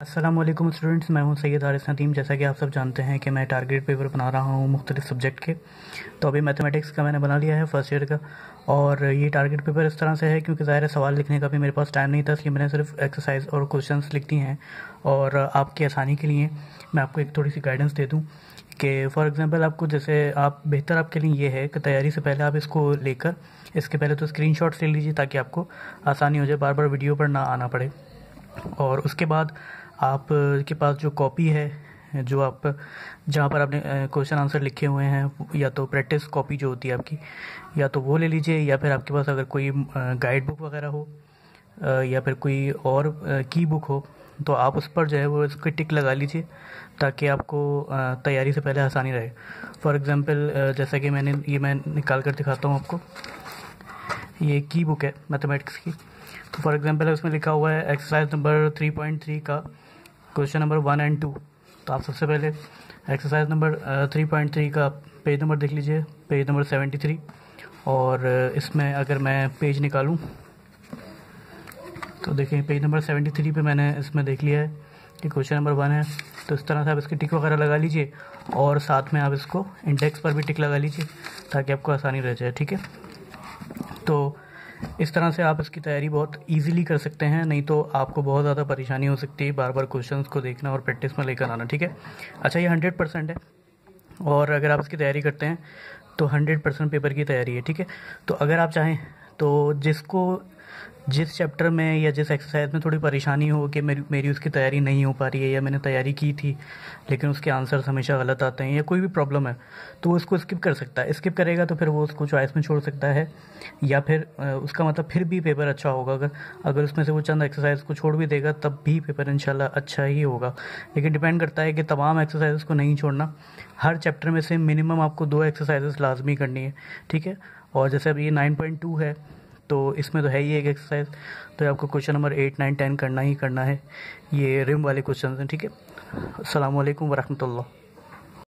Aslam students मैं हूँ सैयद हारिस नदीम। जैसा कि आप सब जानते हैं कि मैं टारगेट पेपर बना रहा हूँ मुख्तलिफ़ सब्जेक्ट के। तो अभी मैथमेटिक्स का मैंने बना लिया है फ़र्स्ट ईयर का। और ये टारगेट पेपर इस तरह से है, क्योंकि ज़ाहिर है सवाल लिखने का भी मेरे पास टाइम नहीं था, इसलिए मैंने सिर्फ़ एक्सरसाइज और क्वेश्चन लिख दी हैं। और आपकी आसानी के लिए मैं आपको एक थोड़ी सी गाइडेंस दे दूँ कि फॉर एग्ज़ाम्पल आपको जैसे आप, बेहतर आपके लिए ये है कि तैयारी से पहले आप इसको लेकर, इसके पहले तो स्क्रीन ले लीजिए ताकि आपको आसानी हो जाए बार बार वीडियो पर ना आना पड़े। और उसके बाद आप के पास जो कॉपी है, जो आप, जहाँ पर आपने क्वेश्चन आंसर लिखे हुए हैं, या तो प्रैक्टिस कॉपी जो होती है आपकी, या तो वो ले लीजिए, या फिर आपके पास अगर कोई गाइड बुक वगैरह हो या फिर कोई और की बुक हो तो आप उस पर जो है वो उसकी टिक लगा लीजिए, ताकि आपको तैयारी से पहले आसानी रहे। फॉर एग्ज़ाम्पल जैसा कि मैंने, ये मैं निकाल कर दिखाता हूँ आपको। ये की बुक है मैथमेटिक्स की। तो फॉर एग्ज़ाम्पल उसमें लिखा हुआ है exercise number three point three का question number one and two तो आप सबसे पहले exercise number three point three का पेज नंबर देख लीजिए पेज नंबर सेवेंटी थ्री और इसमें अगर मैं पेज निकालूं तो देखें पेज नंबर सेवेंटी थ्री पर मैंने इसमें देख लिया है कि क्वेश्चन नंबर वन है तो इस तरह से आप इसकी टिक वगैरह लगा लीजिए, और साथ में आप इसको इंडेक्स पर भी टिक लगा लीजिए, ताकि आपको आसानी रह जाए, ठीक है? इस तरह से आप इसकी तैयारी बहुत इजीली कर सकते हैं, नहीं तो आपको बहुत ज़्यादा परेशानी हो सकती है बार बार क्वेश्चंस को देखना और प्रैक्टिस में लेकर आना, ठीक है? अच्छा ये हंड्रेड परसेंट है। और अगर आप इसकी तैयारी करते हैं तो हंड्रेड परसेंट पेपर की तैयारी है, ठीक है? तो अगर आप चाहें तो जिसको जिस चैप्टर में या जिस एक्सरसाइज में थोड़ी परेशानी हो कि मेरी मेरी उसकी तैयारी नहीं हो पा रही है या मैंने तैयारी की थी, लेकिन उसके आंसर्स हमेशा गलत आते हैं या कोई भी प्रॉब्लम है तो वो उसको स्किप कर सकता है। स्किप करेगा तो फिर वो उसको चॉइस में छोड़ सकता है या फिर उसका मतलब फिर भी पेपर अच्छा होगा। अगर अगर उसमें से वो चंद एक्सरसाइज को छोड़ भी देगा, तब भी पेपर इनशाला अच्छा ही होगा। लेकिन डिपेंड करता है कि तमाम एक्सरसाइज को नहीं छोड़ना, हर चैप्टर में से मिनिमम आपको दो एक्सरसाइजेस लाजमी करनी है, ठीक है? और जैसे अब ये नाइन पॉइंट टू है तो इसमें तो है ही एक एक्सरसाइज तो आपको question number eight nine ten करना ही करना है। ये रिम वाले क्वेश्चन हैं, ठीक है? अल्लाम वरहमल